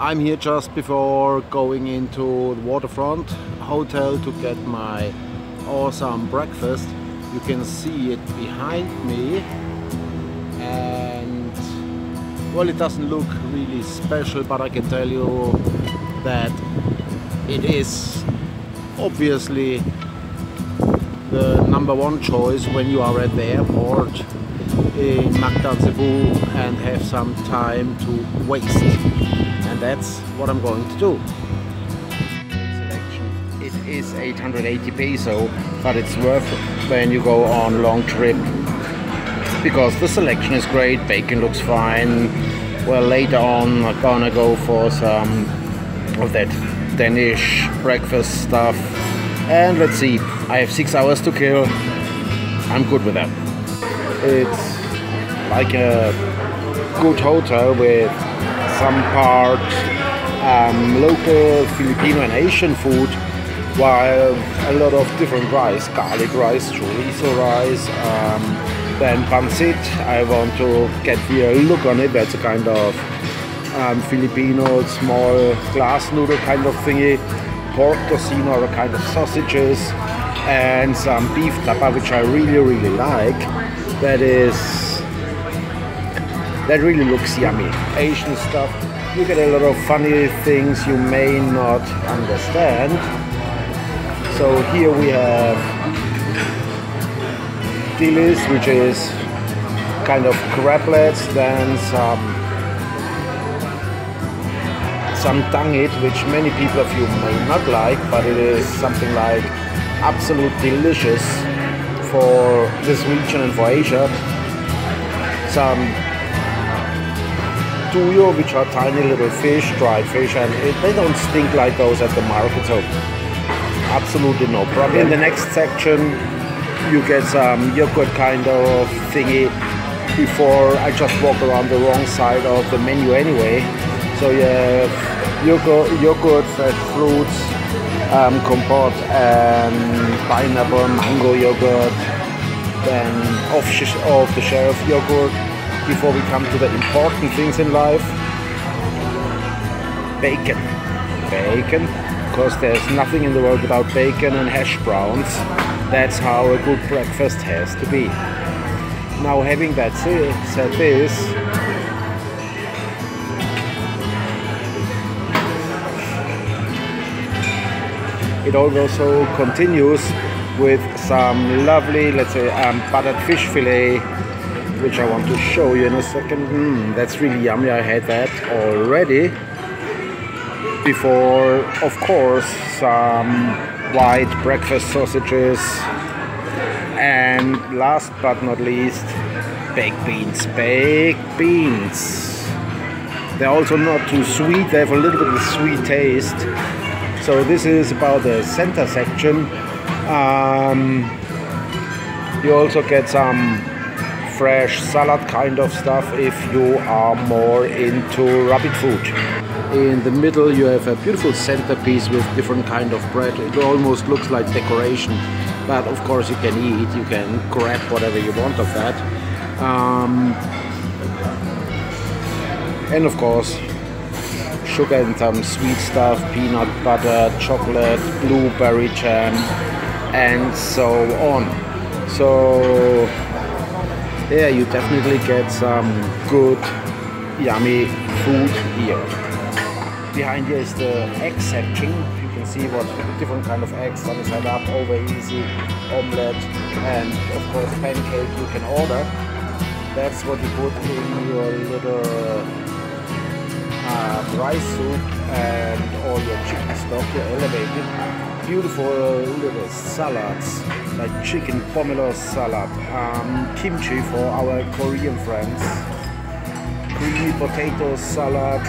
I'm here just before going into the waterfront hotel to get my awesome breakfast. You can see it behind me and well it doesn't look really special but I can tell you that it is obviously the number one choice when you are at the airport in Mactan Cebu and have some time to waste that's what I'm going to do. It is 880 peso, but it's worth it when you go on long trip because the selection is great, bacon looks fine. Well, later on I'm gonna go for some of that Danish breakfast stuff. And let's see, I have six hours to kill. I'm good with that. It's like a good hotel with some part um, local Filipino and Asian food while a lot of different rice, garlic rice, chorizo rice, um, then pancit. I want to get a look on it. That's a kind of um, Filipino small glass noodle kind of thingy. Pork tocino or a kind of sausages and some beef tapa which I really really like. That is that really looks yummy. Asian stuff. You get a lot of funny things you may not understand. So here we have dilis, which is kind of crablets, then some some tangit, which many people of you may not like, but it is something like absolute delicious for this region and for Asia. Some tuyo, which are tiny little fish, dried fish, and it, they don't stink like those at the market, so absolutely no problem. In the next section, you get some yogurt kind of thingy before I just walk around the wrong side of the menu anyway. So you have yogurt, yogurt fresh fruits, um, compote, and pineapple, mango yogurt, then off, off the shelf yogurt, before we come to the important things in life. Bacon. Bacon, because there's nothing in the world without bacon and hash browns. That's how a good breakfast has to be. Now having that said this, it also continues with some lovely, let's say, um, buttered fish fillet which I want to show you in a second. Mm, that's really yummy. I had that already. Before, of course, some white breakfast sausages. And last but not least, baked beans. Baked beans. They're also not too sweet. They have a little bit of a sweet taste. So this is about the center section. Um, you also get some fresh salad kind of stuff if you are more into rabbit food. In the middle you have a beautiful centerpiece with different kind of bread. It almost looks like decoration, but of course you can eat, you can grab whatever you want of that. Um, and of course sugar and some sweet stuff, peanut butter, chocolate, blueberry jam, and so on. So yeah, you definitely get some good, yummy food here. Behind here is the egg section. You can see what different kind of eggs on the side up, over easy, omelette, and of course pancake you can order. That's what you put in your little uh, rice soup and all your chicken stock, your elevated beautiful little salads like chicken pomelo salad, um, kimchi for our Korean friends, creamy potato salad,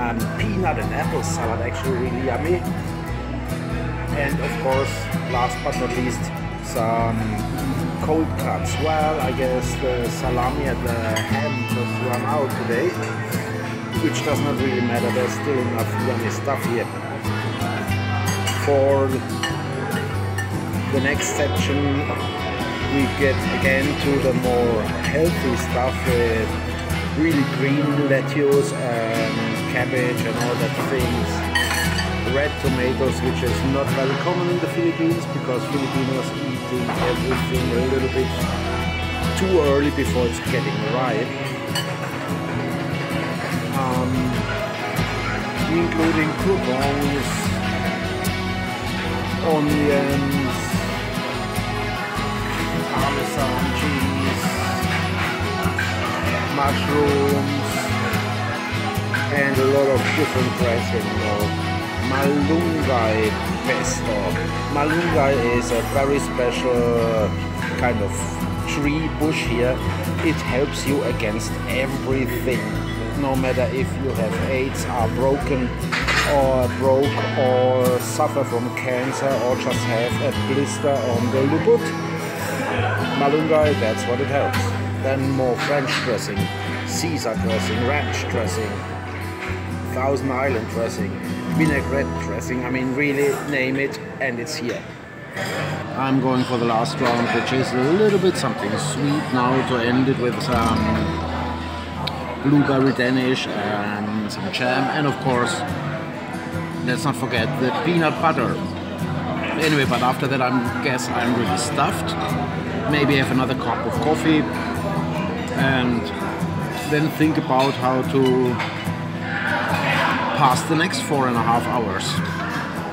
and peanut and apple salad actually really yummy. And of course, last but not least, some cold cuts. Well, I guess the salami and the ham just run out today, which does not really matter. There's still enough yummy stuff here for the next section we get again to the more healthy stuff with really green lettuce and cabbage and all that things. Red tomatoes, which is not very common in the Philippines because Filipinos eating everything a little bit too early before it's getting ripe. Um, including croutons, onions, parmesan cheese, mushrooms, and a lot of different dressing. You know, malunggay pesto. Malunggay is a very special kind of tree bush here. It helps you against everything. No matter if you have AIDS, are broken or broke or suffer from cancer or just have a blister on the lubut. Malunggay, that's what it helps. Then more French dressing, Caesar dressing, ranch dressing, Thousand Island dressing, vinaigrette dressing. I mean, really name it, and it's here. I'm going for the last round, which is a little bit something sweet now to end it with some blueberry Danish and some jam, and of course, let's not forget the peanut butter. Anyway, but after that, I guess I'm really stuffed. Maybe have another cup of coffee, and then think about how to pass the next four and a half hours.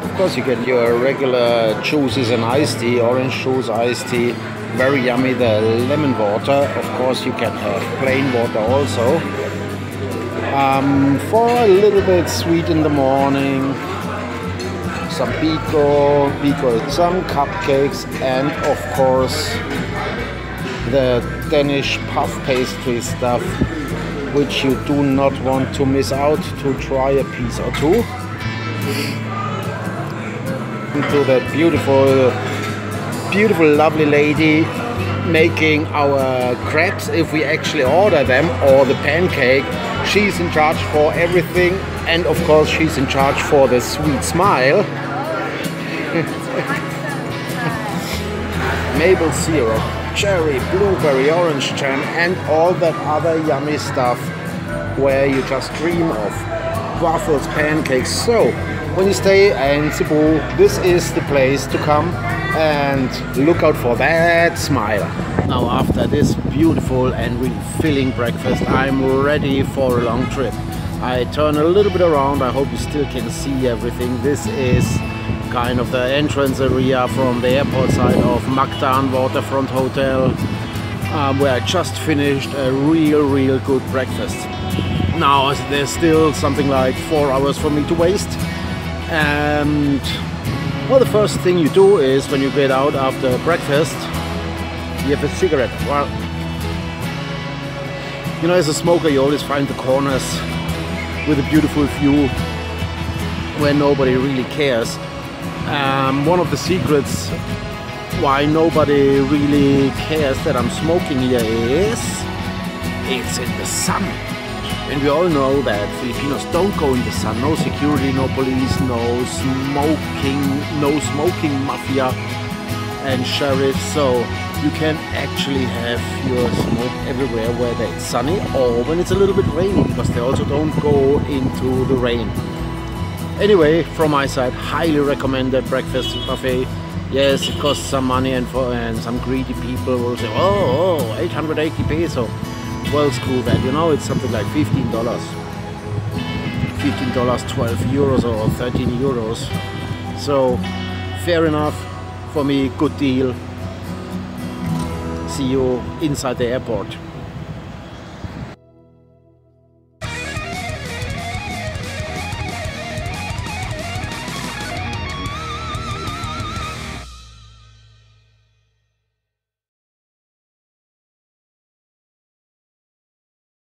Of course, you get your regular juices and iced tea, orange juice, iced tea, very yummy. The lemon water, of course, you can have plain water also. Um, for a little bit sweet in the morning, some biko, biko, some cupcakes, and of course the Danish puff pastry stuff which you do not want to miss out to try a piece or two. Into that beautiful, beautiful, lovely lady making our crepes if we actually order them or the pancake. She's in charge for everything and of course she's in charge for the sweet smile. Maple syrup cherry, blueberry, orange jam, and all that other yummy stuff where you just dream of. Waffles, pancakes. So, when you stay in Cebu, this is the place to come and look out for that smile. Now, after this beautiful and really filling breakfast, I'm ready for a long trip. I turn a little bit around. I hope you still can see everything. This is kind of the entrance area from the airport side of Mactan Waterfront Hotel um, where I just finished a real real good breakfast. Now there's still something like four hours for me to waste and well the first thing you do is when you get out after breakfast you have a cigarette. Well, you know as a smoker you always find the corners with a beautiful view where nobody really cares um, one of the secrets why nobody really cares that I'm smoking here is it's in the sun. And we all know that Filipinos don't go in the sun. No security, no police, no smoking, no smoking mafia and sheriff. So you can actually have your smoke everywhere whether it's sunny or when it's a little bit rainy because they also don't go into the rain. Anyway, from my side, highly recommended breakfast and buffet. Yes, it costs some money and for and some greedy people will say, oh, oh 880 peso. Well, screw that, you know, it's something like $15. $15, 12 euros or 13 euros. So, fair enough for me, good deal. See you inside the airport.